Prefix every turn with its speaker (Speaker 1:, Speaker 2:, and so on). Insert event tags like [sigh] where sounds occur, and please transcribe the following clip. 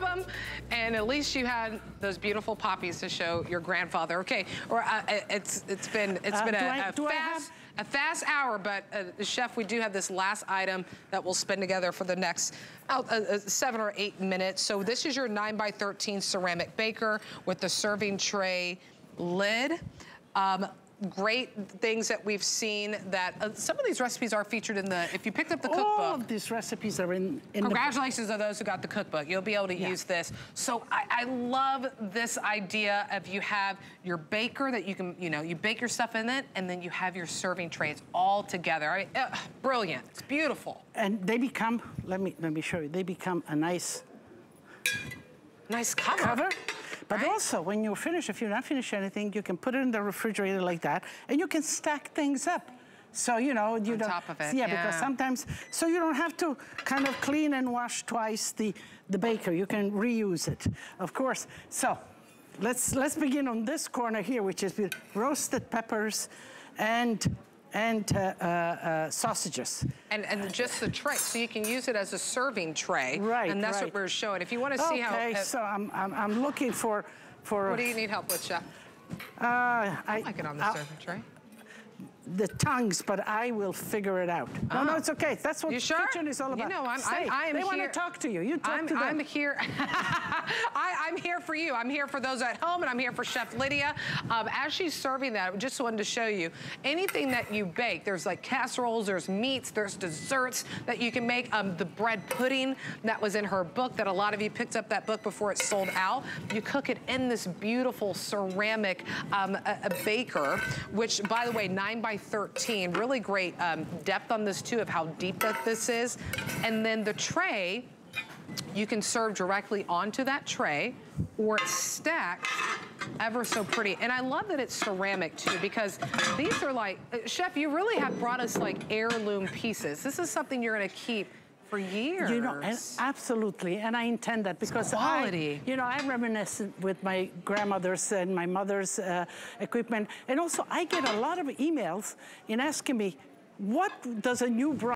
Speaker 1: them, and at least you had those beautiful poppies to show your grandfather. Okay, or uh, it's it's been it's uh, been a, a fast a fast hour, but uh, chef, we do have this last item that we'll spend together for the next uh, uh, seven or eight minutes. So this is your nine by 13 ceramic baker with the serving tray lid. Um, great things that we've seen that uh, some of these recipes are featured in the, if you picked up the cookbook.
Speaker 2: All of these recipes are in, in
Speaker 1: Congratulations to those who got the cookbook. You'll be able to yeah. use this. So I, I, love this idea of you have your baker that you can, you know, you bake your stuff in it and then you have your serving trays all together. I mean, uh, brilliant. It's beautiful.
Speaker 2: And they become, let me, let me show you, they become a nice...
Speaker 1: Nice cover.
Speaker 2: Cover but right? also, when you finish, if you're not finished anything, you can put it in the refrigerator like that, and you can stack things up. So, you know, you
Speaker 1: On
Speaker 2: don't...
Speaker 1: top of it,
Speaker 2: yeah, yeah, because sometimes... So you don't have to kind of clean and wash twice the, the baker. You can reuse it, of course. So, let's, let's begin on this corner here, which is with roasted peppers and and uh, uh, uh, sausages.
Speaker 1: And, and just the tray, so you can use it as a serving tray.
Speaker 2: Right,
Speaker 1: And that's
Speaker 2: right.
Speaker 1: what we're showing. If you want to see
Speaker 2: okay,
Speaker 1: how...
Speaker 2: Okay, so I'm, I'm, I'm, looking for... for
Speaker 1: what do you need help with, Chef?
Speaker 2: Uh, I,
Speaker 1: I like it on the I'll, serving tray
Speaker 2: the tongues, but I will figure it out. No, no, ah. it's okay. That's what
Speaker 1: you sure?
Speaker 2: kitchen is all about.
Speaker 1: You know, I'm,
Speaker 2: I,
Speaker 1: I, I am
Speaker 2: They
Speaker 1: here.
Speaker 2: want to talk to you. You talk
Speaker 1: I'm,
Speaker 2: to them.
Speaker 1: I'm here. [laughs] [laughs] I, am here for you. I'm here for those at home, and I'm here for Chef Lidia. Um, as she's serving that, I just wanted to show you, anything that you bake, there's like casseroles, there's meats, there's desserts that you can make. Um, the bread pudding that was in her book that a lot of you picked up that book before it sold out. You cook it in this beautiful ceramic um, a, a baker, which, by the way, 9 by 13 really great um, depth on this too of how deep that this is. And then the tray, you can serve directly onto that tray or it's stacked ever so pretty. And I love that it's ceramic too because these are like, uh, Chef, you really have brought us like heirloom pieces. This is something you're gonna keep for years.
Speaker 2: You know, and absolutely, and I intend that because
Speaker 1: quality.
Speaker 2: I, you know, I reminisce with my grandmother's and my mother's uh, equipment, and also I get a lot of emails in asking me, what does a new bride